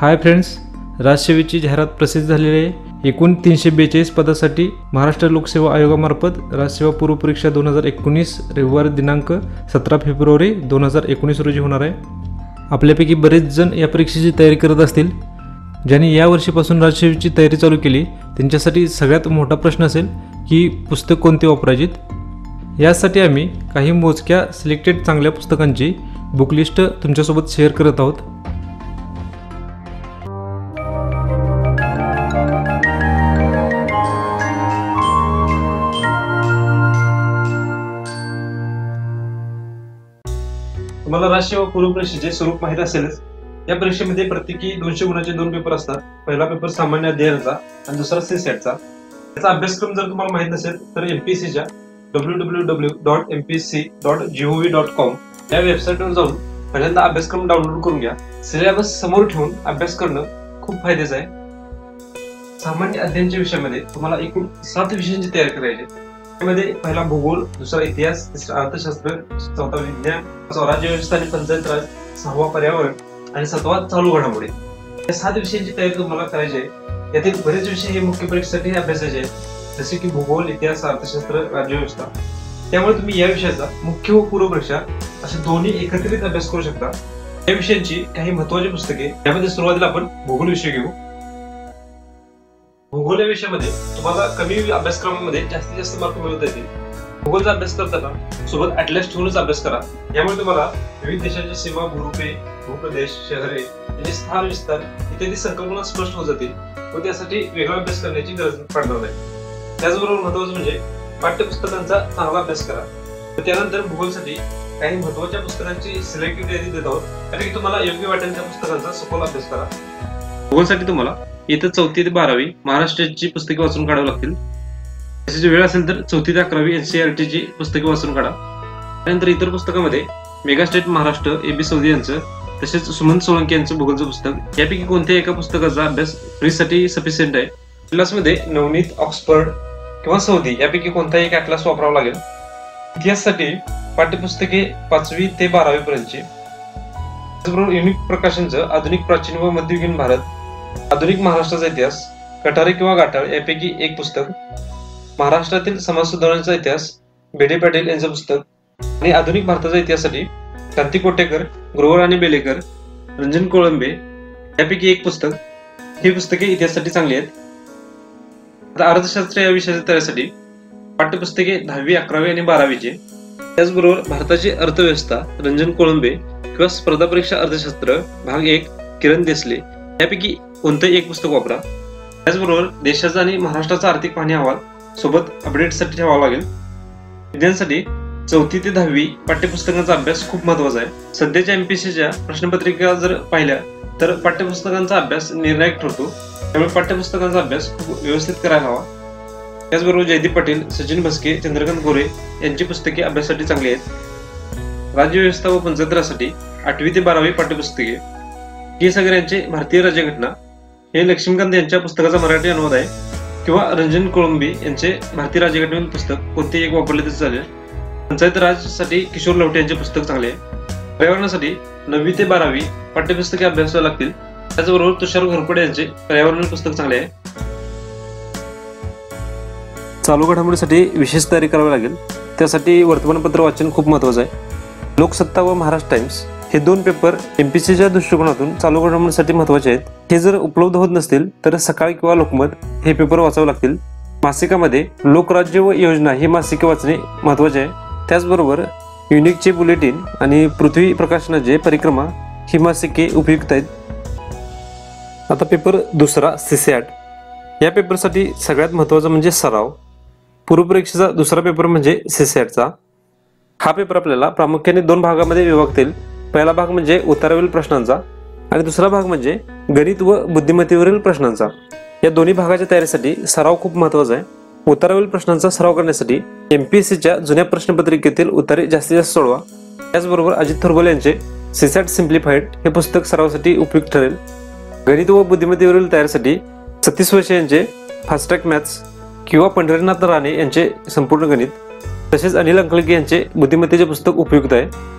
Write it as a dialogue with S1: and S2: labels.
S1: Hi friends राज्यसेवेची जाहिरात प्रसिद्ध झालेली आहे. एकूण तीनशे बेचाळीस पदासाठी महाराष्ट्र लोकसेवा आयोगामार्फत राज्यसेवा पूर्व परीक्षा दोन हजार एकोणीस रविवार दिनांक सतरा फेब्रुवारी दोन हजार एकोणीस रोजी होणार आहे. आपल्यापैकी बरेच जण या परीक्षेची तयारी करत असतील. ज्यांनी या वर्षीपासून राज्यसेवेची तयारी चालू केली त्यांच्यासाठी सगळ्यात मोठा प्रश्न असेल की पुस्तक कोणते वापरायचीत? यासाठी आम्ही काही मोजक्या सिलेक्टेड चांगल्या पुस्तकांची बुकलिस्ट तुमच्यासोबत शेअर करत आहोत.
S2: तुम्हाला राष्ट्रीय व पूर्व परीक्षेचे स्वरूप माहीत असेलच या परीक्षेमध्ये प्रत्येकी दोनशे गुणाचे दोन पेपर असतात. पहिला पेपर सामान्य अध्ययनाचा आणि दुसरा सी सेटचा त्याचा अभ्यासक्रम जर तुम्हाला माहीत नसेल तर एमपीएससीच्या W W W dot MPSC dot GOV dot com या वेबसाईटवर जाऊन पहिल्यांदा अभ्यासक्रम डाउनलोड करून घ्या. सिलेबस समोर ठेवून अभ्यास करणं खूप फायद्याचं आहे. सामान्य अध्ययनच्या विषयामध्ये तुम्हाला एकूण सात विषयांची तयारी करायची मध्ये पहिला भूगोल दुसरा इतिहास तिसरा अर्थशास्त्र चौथा विज्ञान स्वराज्य राज्य व्यवस्था आणि पंचायत राज सहावा पर्यावरण आणि सातवा चालू घडामोडी. या सात विषयांची तयारी तुम्हाला करायची आहे. यातील बरेच विषय हे मुख्य परीक्षेसाठी अभ्यासाचे आहेत. जसे की भूगोल इतिहास अर्थशास्त्र राज्यव्यवस्था त्यामुळे तुम्ही या विषयाचा मुख्य व पूर्व परीक्षा असे दोन्ही एकत्रित अभ्यास करू शकता. या विषयांची काही महत्वाची पुस्तके यामध्ये सुरुवातीला आपण भूगोल विषय घेऊ. भूगोल या विषयामध्ये तुम्हाला कमी अभ्यासक्रमामध्ये जास्तीत जास्त मार्क मिळवता येतील. भूगोलचा अभ्यास करताना सोबत अटलॅस ठेवूनच अभ्यास करा. यामुळे तुम्हाला विविध देशांच्या सीमा भूरूपे भूप्रदेश शहरे त्यांचे स्थान विस्तार इत्यादी संकल्पना स्पष्ट होत जातील. व त्यासाठी वेगळा अभ्यास करण्याची गरज पडणार नाही. त्याचबरोबर महत्वाचं म्हणजे पाठ्यपुस्तकांचा चांगला अभ्यास करा. व त्यानंतर भूगोलसाठी काही महत्त्वाच्या पुस्तकांची सिलेक्टिव्ह यादी देत आहोत. त्यापैकी तुम्हाला योग्य वाटेल त्या पुस्तकांचा सखोल अभ्यास करा. भूगोलसाठी तुम्हाला इथं चौथी ते बारावी महाराष्ट्राची पुस्तके वाचून काढावी लागतील. तसेच वेळ असेल तर चौथी ते अकरावी एनसीआरटी ची पुस्तके वाचून काढा. त्यानंतर इतर पुस्तकामध्ये mega state Maharashtra A B Sawdi यांचं तसेच सुमंत सोळंकी यांचं भूगोलचं पुस्तक यापैकी कोणत्याही एका पुस्तकाचा अभ्यास फ्रीसाठी सफिशियंट आहे. क्लासमध्ये नवनीत ऑक्सफर्ड किंवा सौदी यापैकी कोणताही एक क्लास वापरावा लागेल. इतिहाससाठी पाठ्यपुस्तके पाचवी ते बारावीपर्यंतची. त्याचबरोबर युनिक प्रकाशनचं आधुनिक प्राचीन व मध्ययुगीन भारत आधुनिक महाराष्ट्राचा इतिहास कटारे किंवा गाठाळ यापैकी एक पुस्तक महाराष्ट्रातील समाज सुधारणाचा इतिहास बेडे पाटील यांचं पुस्तक आणि आधुनिक भारताच्या इतिहासासाठी क्रांती कोटेकर ग्रोवर आणि बेलेकर रंजन कोळंबे यापैकी एक पुस्तक. ही पुस्तके इतिहासासाठी चांगली आहेत. आता अर्थशास्त्र या विषयाच्या तयारीसाठी पाठ्यपुस्तके दहावी अकरावी आणि बारावीचे. त्याचबरोबर भारताची अर्थव्यवस्था रंजन कोळंबे किंवा स्पर्धा परीक्षा अर्थशास्त्र भाग एक किरण देसले यापैकी कोणतंही एक पुस्तक वापरा. त्याचबरोबर देशाचा आणि महाराष्ट्राचा आर्थिक पाहणी अहवाल सोबत अपडेटसाठी ठेवावा लागेल. विद्यार्थ्यांसाठी चौथी ते दहावी पाठ्यपुस्तकांचा अभ्यास खूप महत्त्वाचा आहे. सध्याच्या एमपीसीच्या प्रश्नपत्रिका जर पाहिल्या तर पाठ्यपुस्तकांचा अभ्यास निर्णायक ठरतो. त्यामुळे पाठ्यपुस्तकांचा अभ्यास खूप व्यवस्थित करायला हवा. त्याचबरोबर जयदीप पाटील सचिन भस्के चंद्रकांत गोरे यांची पुस्तके अभ्यासासाठी चांगली आहेत. राज्य व्यवस्था व पंचतंत्रासाठी आठवी ते बारावी पाठ्यपुस्तके के सागर यांचे भारतीय राज्यघटना हे लक्ष्मीकांत यांच्या पुस्तकाचा मराठी अनुवाद आहे. किंवा रंजन कोळंबी यांचे भारतीय राज्यघटनेतील पुस्तक कोणतेही एक वापरले तरी चालेल. पंचायत राजसाठी किशोर लवटे यांचे पुस्तक चांगले आहे. पर्यावरणासाठी नववी ते बारावी पाठ्यपुस्तके अभ्यासावे लागतील. त्याचबरोबर तुषार घोरपडे यांचे पर्यावरण पुस्तक चांगले आहे. चालू घडामोडीसाठी विशेष तयारी करावी लागेल. त्यासाठी वर्तमानपत्र वाचन खूप महत्वाचं आहे. लोकसत्ता व महाराष्ट्र टाइम्स हे दोन पेपर एम पी सीच्या दृष्टिकोनातून चालू घडामोडीसाठी महत्त्वाचे आहेत. हे जर उपलब्ध होत नसतील तर सकाळी किंवा लोकमत हे पेपर वाचावे लागतील. मासिकामध्ये लोकराज्य व योजना ही मासिके वाचणे महत्त्वाचे आहे. त्याचबरोबर युनिकचे बुलेटिन आणि पृथ्वी प्रकाशनाचे परिक्रमा ही मासिके उपयुक्त आहेत. आता पेपर दुसरा सीसॅट या पेपरसाठी सगळ्यात महत्त्वाचं म्हणजे सराव. पूर्वपरीक्षेचा दुसरा पेपर म्हणजे सीसॅटचा हा पेपर आपल्याला प्रामुख्याने दोन भागामध्ये विभागतील. पहिला भाग म्हणजे उत्तरावरील प्रश्नांचा आणि दुसरा भाग म्हणजे गणित व बुद्धिमत्तेवरील प्रश्नांचा. या दोन्ही भागाच्या तयारीसाठी सराव खूप महत्त्वाचा आहे. उत्तरावरील प्रश्नांचा सराव करण्यासाठी एम पी एस सीच्या जुन्या प्रश्नपत्रिकेतील उत्तरे जास्तीत जास्त सोडवा. त्याचबरोबर अजित थोरबोल यांचे सिसॅट सिम्प्लिफाईड हे पुस्तक सरावासाठी उपयुक्त ठरेल. गणित व बुद्धिमत्तेवरील तयारीसाठी सतीश वैशे यांचे फास्ट्रॅक मॅथ्स किंवा पंढरीनाथ राणे यांचे संपूर्ण गणित तसेच अनिल अंकलगी यांचे बुद्धिमत्तेचे पुस्तक उपयुक्त आहे.